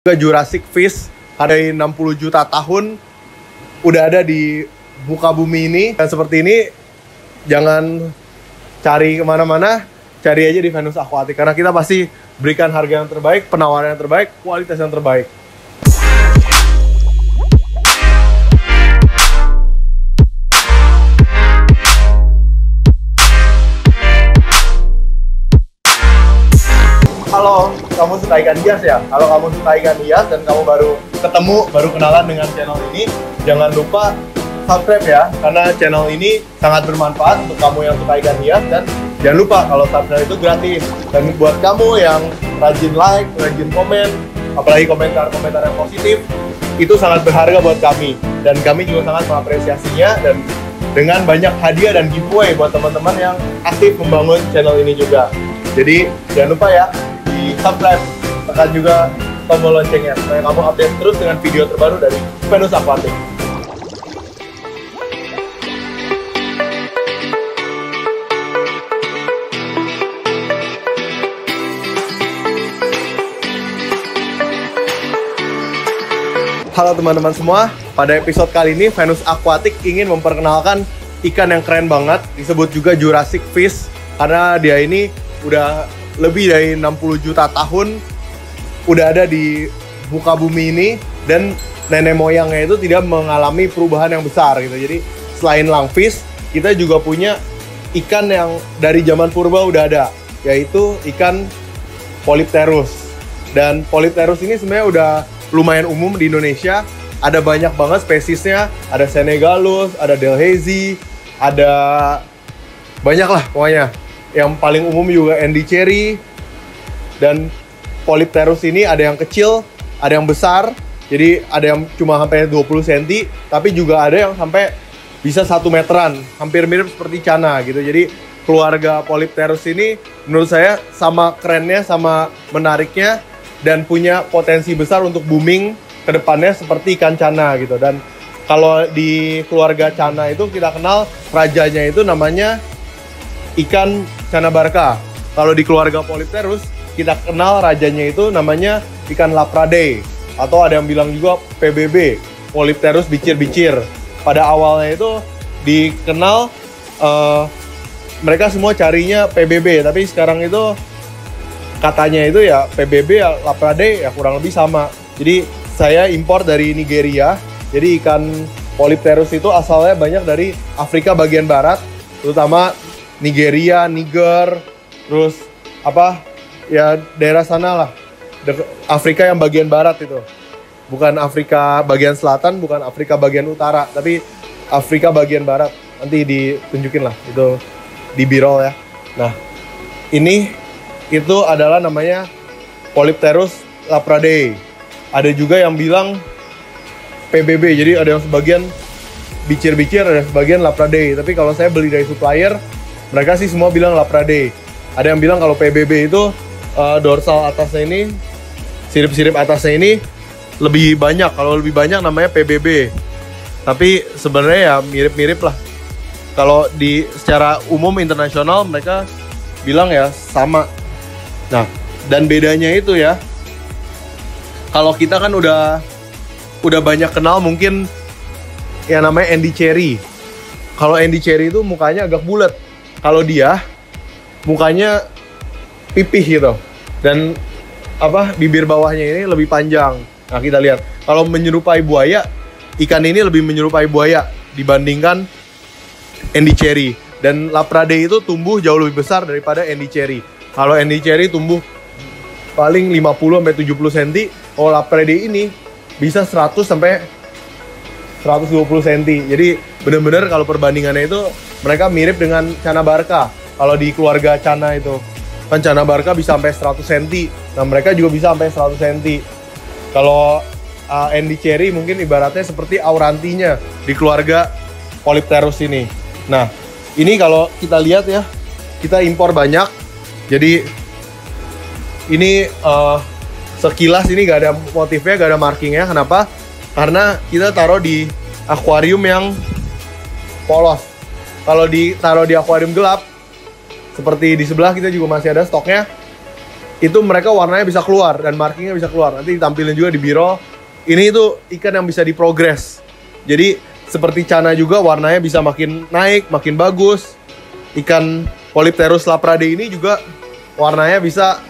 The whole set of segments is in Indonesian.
juga Jurassic Fish ada 60 juta tahun udah ada di muka bumi ini. Dan seperti ini jangan cari ke mana-mana cari aja di Venus Aquatic. Karena kita pasti berikan harga yang terbaik penawaran yang terbaik kualitas yang terbaik suka ikan hias ya? Kalau kamu suka ikan hias dan kamu baru ketemu, baru kenalan dengan channel ini, jangan lupa subscribe ya, karena channel ini sangat bermanfaat untuk kamu yang suka ikan hias dan jangan lupa kalau subscribe itu gratis. Dan buat kamu yang rajin like, rajin komen, apalagi komentar-komentar yang positif, itu sangat berharga buat kami. Dan kami juga sangat mengapresiasinya dan dengan banyak hadiah dan giveaway buat teman-teman yang aktif membangun channel ini juga. Jadi jangan lupa ya di subscribe, tekan juga tombol loncengnya supaya kamu update terus dengan video terbaru dari Venus Aquatic. Halo teman-teman semua, pada episode kali ini Venus Aquatic ingin memperkenalkan ikan yang keren banget, disebut juga Jurassic Fish karena dia ini udah lebih dari 60 juta tahun udah ada di muka bumi ini dan nenek moyangnya itu tidak mengalami perubahan yang besar gitu. Jadi selain langfish, kita juga punya ikan yang dari zaman purba udah ada, yaitu ikan Polypterus. Dan Polypterus ini sebenarnya udah lumayan umum di Indonesia. Ada banyak banget spesiesnya, ada Senegalus, ada Delhaize, ada banyak lah pokoknya. Yang paling umum juga Andy Cherry dan Polypterus ini ada yang kecil, ada yang besar. Jadi ada yang cuma sampai 20 cm, tapi juga ada yang sampai bisa satu meteran, hampir mirip seperti cana gitu. Jadi keluarga Polypterus ini menurut saya sama kerennya, sama menariknya dan punya potensi besar untuk booming ke depannya seperti ikan cana gitu. Dan kalau di keluarga cana itu kita kenal rajanya itu namanya ikan cana barca. Kalau di keluarga Polypterus kita kenal rajanya itu namanya ikan laprade atau ada yang bilang juga PBB, Polypterus bicir-bicir. Pada awalnya itu dikenal uh, mereka semua carinya PBB, tapi sekarang itu katanya itu ya PBB ya Laprade ya kurang lebih sama. Jadi saya impor dari Nigeria. Jadi ikan Polypterus itu asalnya banyak dari Afrika bagian barat, terutama Nigeria, Niger, terus apa ya daerah sana lah. Afrika yang bagian barat itu. Bukan Afrika bagian selatan, bukan Afrika bagian utara, tapi Afrika bagian barat. Nanti ditunjukin lah itu di Birol ya. Nah, ini itu adalah namanya Polypterus laprade. Ada juga yang bilang PBB, jadi ada yang sebagian bicir-bicir, ada yang sebagian laprade. Tapi kalau saya beli dari supplier, mereka sih semua bilang laprade. Ada yang bilang kalau PBB itu uh, dorsal atasnya ini, sirip-sirip atasnya ini lebih banyak. Kalau lebih banyak namanya PBB. Tapi sebenarnya ya mirip-mirip lah. Kalau di secara umum internasional mereka bilang ya sama Nah, dan bedanya itu ya, kalau kita kan udah udah banyak kenal mungkin yang namanya Andy Cherry. Kalau Andy Cherry itu mukanya agak bulat. Kalau dia mukanya pipih gitu. Dan apa bibir bawahnya ini lebih panjang. Nah, kita lihat. Kalau menyerupai buaya, ikan ini lebih menyerupai buaya dibandingkan Andy Cherry. Dan Laprade itu tumbuh jauh lebih besar daripada Andy Cherry. Kalau Andy Cherry tumbuh paling 50 sampai 70 cm, kalau Laprade ini bisa 100 sampai 120 cm. Jadi bener-bener kalau perbandingannya itu mereka mirip dengan Cana Barca. Kalau di keluarga Cana itu kan Cana Barca bisa sampai 100 cm. Nah, mereka juga bisa sampai 100 cm. Kalau uh, Andy Cherry mungkin ibaratnya seperti aurantinya di keluarga Polypterus ini. Nah, ini kalau kita lihat ya, kita impor banyak jadi ini uh, sekilas ini gak ada motifnya, gak ada markingnya. Kenapa? Karena kita taruh di akuarium yang polos. Kalau ditaruh di akuarium gelap, seperti di sebelah kita juga masih ada stoknya. itu mereka warnanya bisa keluar dan markingnya bisa keluar. Nanti ditampilin juga di biro. Ini itu ikan yang bisa diprogres. Jadi seperti cana juga warnanya bisa makin naik, makin bagus. Ikan Polypterus laprade ini juga warnanya bisa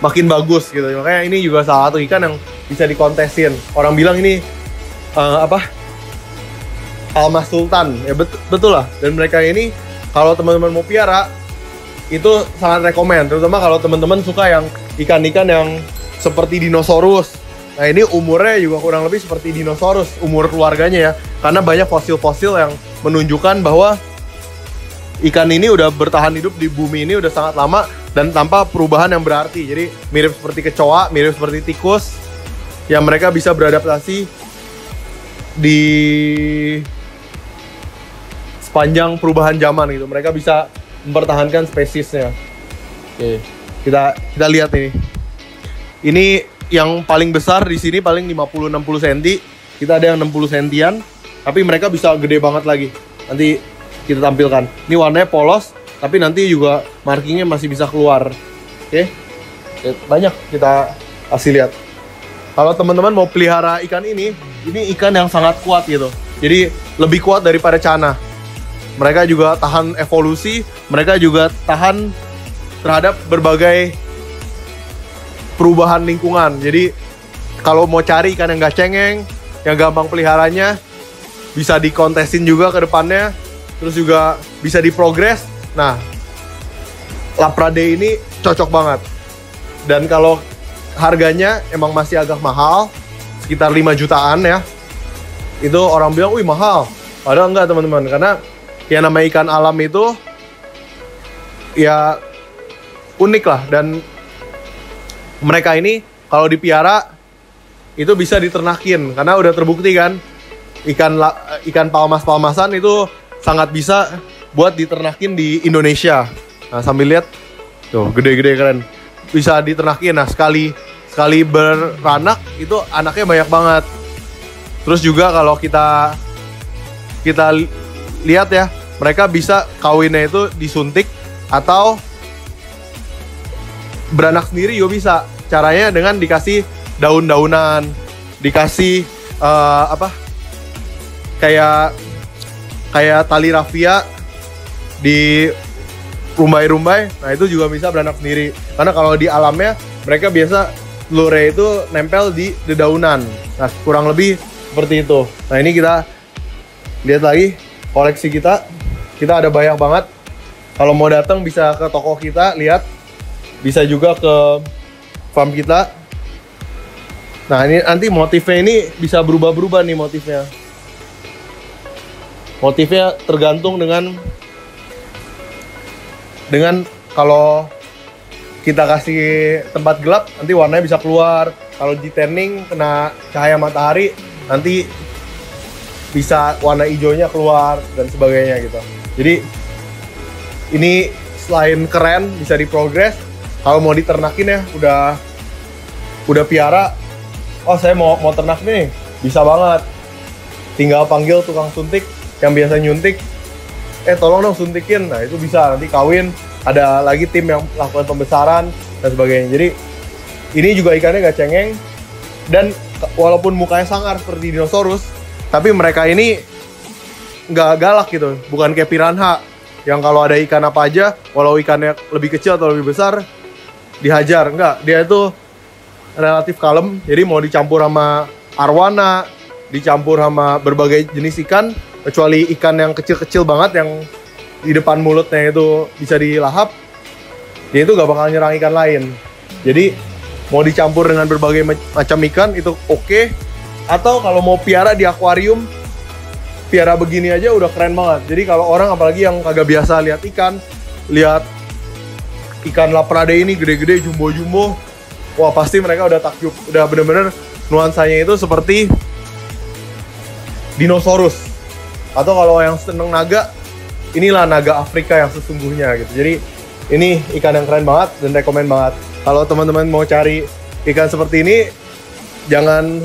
makin bagus gitu. Makanya ini juga salah satu ikan yang bisa dikontesin. Orang bilang ini eh, apa? Almas Sultan. Ya bet- betul lah. Dan mereka ini kalau teman-teman mau piara itu sangat rekomend terutama kalau teman-teman suka yang ikan-ikan yang seperti dinosaurus. Nah ini umurnya juga kurang lebih seperti dinosaurus umur keluarganya ya. Karena banyak fosil-fosil yang menunjukkan bahwa ikan ini udah bertahan hidup di bumi ini udah sangat lama dan tanpa perubahan yang berarti. Jadi mirip seperti kecoa mirip seperti tikus yang mereka bisa beradaptasi di sepanjang perubahan zaman gitu mereka bisa mempertahankan spesiesnya. Oke, kita kita lihat ini. Ini yang paling besar di sini paling 50 60 cm. Kita ada yang 60 sentian, tapi mereka bisa gede banget lagi. Nanti kita tampilkan. Ini warnanya polos, tapi nanti juga markingnya masih bisa keluar. Oke. Banyak kita kasih lihat. Kalau teman-teman mau pelihara ikan ini, ini ikan yang sangat kuat gitu. Jadi lebih kuat daripada cana mereka juga tahan evolusi, mereka juga tahan terhadap berbagai perubahan lingkungan. Jadi kalau mau cari ikan yang gak cengeng, yang gampang peliharanya, bisa dikontesin juga ke depannya, terus juga bisa diprogres. Nah, Laprade ini cocok banget. Dan kalau harganya emang masih agak mahal, sekitar 5 jutaan ya. Itu orang bilang, wih mahal. Padahal enggak teman-teman, karena yang namanya ikan alam itu ya unik lah dan mereka ini kalau dipiara itu bisa diternakin karena udah terbukti kan ikan ikan palmas-palmasan itu sangat bisa buat diternakin di Indonesia. Nah, sambil lihat tuh gede-gede keren. Bisa diternakin. Nah, sekali sekali beranak itu anaknya banyak banget. Terus juga kalau kita kita lihat ya, mereka bisa kawinnya itu disuntik atau beranak sendiri juga bisa. Caranya dengan dikasih daun-daunan, dikasih eh, apa? Kayak kayak tali rafia di rumbai-rumbai. Nah, itu juga bisa beranak sendiri. Karena kalau di alamnya mereka biasa telurnya itu nempel di dedaunan. Nah, kurang lebih seperti itu. Nah, ini kita lihat lagi koleksi kita. Kita ada banyak banget. Kalau mau datang bisa ke toko kita lihat. Bisa juga ke farm kita. Nah, ini nanti motifnya ini bisa berubah-berubah nih motifnya. Motifnya tergantung dengan dengan kalau kita kasih tempat gelap nanti warnanya bisa keluar kalau di tanning kena cahaya matahari nanti bisa warna hijaunya keluar dan sebagainya gitu. Jadi ini selain keren bisa diprogres kalau mau diternakin ya udah udah piara. Oh saya mau mau ternak nih bisa banget. Tinggal panggil tukang suntik yang biasa nyuntik. Eh tolong dong suntikin. Nah itu bisa nanti kawin. Ada lagi tim yang melakukan pembesaran dan sebagainya. Jadi ini juga ikannya gak cengeng. Dan walaupun mukanya sangar seperti dinosaurus tapi mereka ini nggak galak gitu. Bukan kayak piranha. Yang kalau ada ikan apa aja walau ikannya lebih kecil atau lebih besar dihajar. Enggak dia itu relatif kalem. Jadi mau dicampur sama arwana dicampur sama berbagai jenis ikan kecuali ikan yang kecil-kecil banget yang di depan mulutnya itu bisa dilahap dia itu gak bakal nyerang ikan lain. Jadi mau dicampur dengan berbagai ma- macam ikan itu oke atau kalau mau piara di akuarium piara begini aja udah keren banget. Jadi kalau orang apalagi yang kagak biasa lihat ikan lihat ikan laprade ini gede-gede jumbo-jumbo wah pasti mereka udah takjub. Udah bener-bener nuansanya itu seperti dinosaurus. Atau kalau yang seneng naga inilah naga Afrika yang sesungguhnya gitu. Jadi ini ikan yang keren banget dan rekomend banget. Kalau teman-teman mau cari ikan seperti ini jangan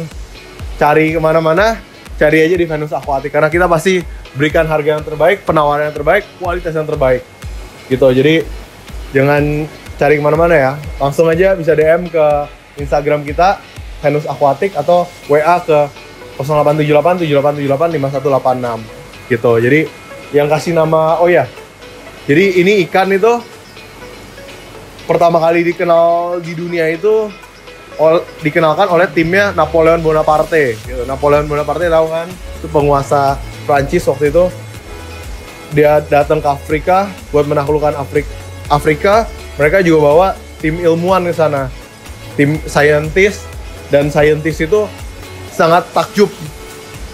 cari ke mana-mana cari aja di Venus Aquatic karena kita pasti berikan harga yang terbaik penawaran yang terbaik kualitas yang terbaik gitu jadi jangan cari ke mana-mana ya. Langsung aja bisa DM ke Instagram kita Venus Aquatic atau WA ke 0878 7878 5186 gitu. Jadi yang kasih nama oh ya. Jadi ini ikan itu pertama kali dikenal di dunia itu ol, dikenalkan oleh timnya Napoleon Bonaparte. Gitu. Napoleon Bonaparte tahu kan? Itu penguasa Prancis waktu itu. Dia datang ke Afrika buat menaklukkan Afrika. Afrika, mereka juga bawa tim ilmuwan ke sana. Tim scientist dan scientist itu sangat takjub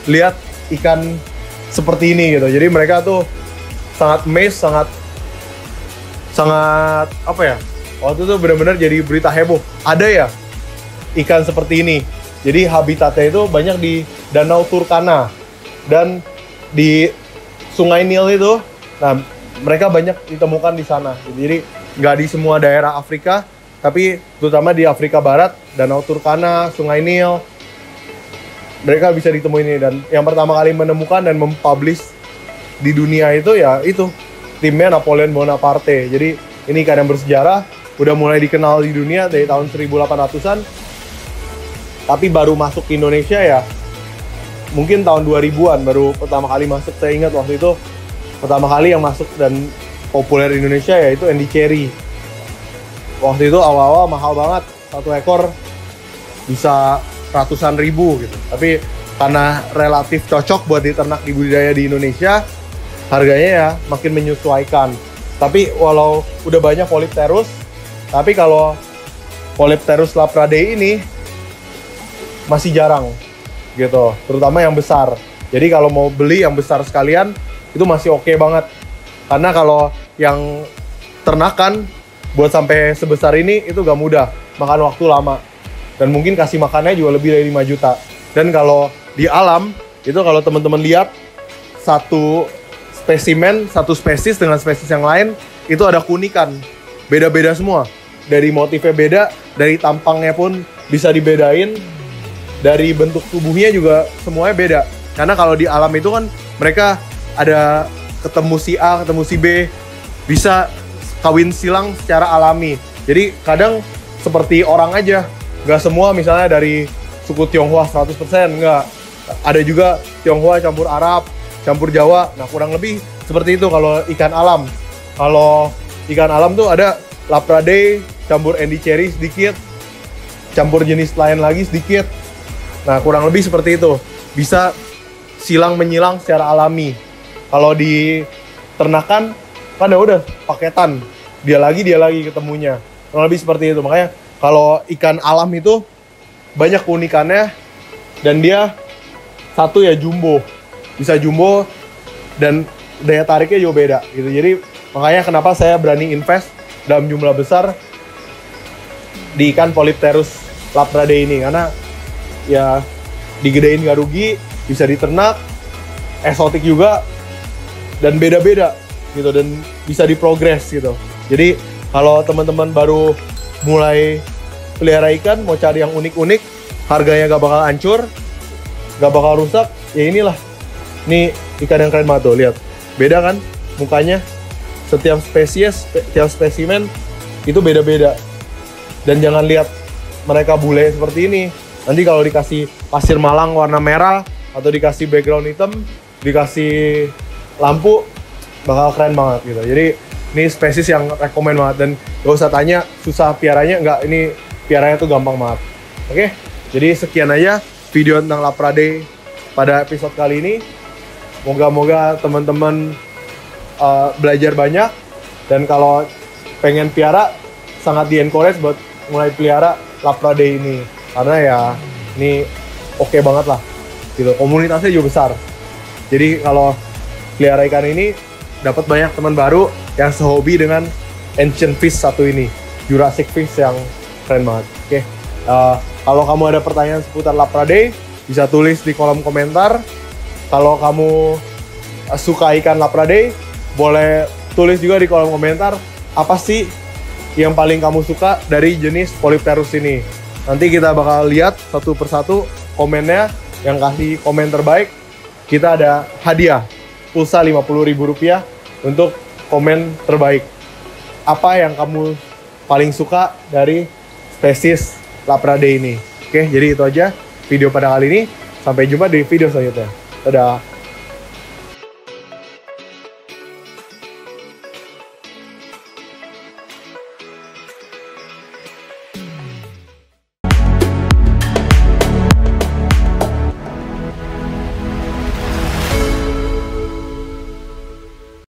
lihat ikan seperti ini gitu. Jadi mereka tuh sangat amazed, sangat sangat apa ya? Waktu itu benar-benar jadi berita heboh. Ada ya ikan seperti ini. Jadi habitatnya itu banyak di Danau Turkana dan di Sungai Nil itu. Nah, mereka banyak ditemukan di sana. Jadi nggak di semua daerah Afrika, tapi terutama di Afrika Barat, Danau Turkana, Sungai Nil, mereka bisa ditemuin ini dan yang pertama kali menemukan dan mempublish di dunia itu ya itu timnya Napoleon Bonaparte. Jadi ini ikan bersejarah, udah mulai dikenal di dunia dari tahun 1800-an. Tapi baru masuk ke Indonesia ya mungkin tahun 2000-an baru pertama kali masuk. Saya ingat waktu itu pertama kali yang masuk dan populer di Indonesia yaitu Andy Cherry. Waktu itu awal-awal mahal banget satu ekor bisa ratusan ribu gitu. Tapi karena relatif cocok buat diternak di budidaya di Indonesia, harganya ya makin menyesuaikan. Tapi walau udah banyak Polypterus, tapi kalau Polypterus laprade ini masih jarang gitu, terutama yang besar. Jadi kalau mau beli yang besar sekalian itu masih oke okay banget. Karena kalau yang ternakan buat sampai sebesar ini itu gak mudah, makan waktu lama. Dan mungkin kasih makannya juga lebih dari 5 juta. Dan kalau di alam itu kalau teman-teman lihat satu spesimen, satu spesies dengan spesies yang lain itu ada keunikan. Beda-beda semua. Dari motifnya beda, dari tampangnya pun bisa dibedain dari bentuk tubuhnya juga semuanya beda. Karena kalau di alam itu kan mereka ada ketemu si A, ketemu si B, bisa kawin silang secara alami. Jadi kadang seperti orang aja, nggak semua misalnya dari suku Tionghoa 100%, nggak. Ada juga Tionghoa campur Arab, campur Jawa. Nah kurang lebih seperti itu kalau ikan alam. Kalau ikan alam tuh ada Laprade, campur Andy Cherry sedikit, campur jenis lain lagi sedikit, Nah, kurang lebih seperti itu. Bisa silang menyilang secara alami. Kalau di ternakan kan ya udah paketan. Dia lagi dia lagi ketemunya. Kurang lebih seperti itu. Makanya kalau ikan alam itu banyak keunikannya dan dia satu ya jumbo. Bisa jumbo dan daya tariknya juga beda gitu. Jadi makanya kenapa saya berani invest dalam jumlah besar di ikan Polypterus laprade ini karena ya digedein gak rugi bisa diternak eksotik juga dan beda-beda gitu dan bisa diprogres gitu. Jadi kalau teman-teman baru mulai pelihara ikan mau cari yang unik-unik harganya gak bakal hancur gak bakal rusak ya inilah. Ini ikan yang keren banget tuh lihat. Beda kan mukanya? Setiap spesies setiap spesimen itu beda-beda. Dan jangan lihat mereka bule seperti ini Nanti kalau dikasih pasir malang warna merah atau dikasih background hitam, dikasih lampu bakal keren banget gitu. Jadi ini spesies yang rekomend banget dan gak usah tanya susah piaranya nggak ini piaranya tuh gampang banget. Oke, jadi sekian aja video tentang Laprade pada episode kali ini. Moga-moga teman-teman uh, belajar banyak dan kalau pengen piara sangat di encourage buat mulai pelihara Laprade ini karena ya ini oke okay banget lah. Gitu. Komunitasnya juga besar. Jadi kalau pelihara ikan ini dapat banyak teman baru yang sehobi dengan ancient fish satu ini. Jurassic fish yang keren banget. Oke. Okay. uh, kalau kamu ada pertanyaan seputar Laprade bisa tulis di kolom komentar. Kalau kamu uh, suka ikan Laprade boleh tulis juga di kolom komentar apa sih yang paling kamu suka dari jenis Polypterus ini Nanti kita bakal lihat satu persatu komennya yang kasih komen terbaik. Kita ada hadiah pulsa Rp50.000 untuk komen terbaik. Apa yang kamu paling suka dari spesies Laprade ini. Oke, jadi itu aja video pada kali ini. Sampai jumpa di video selanjutnya. Dadah.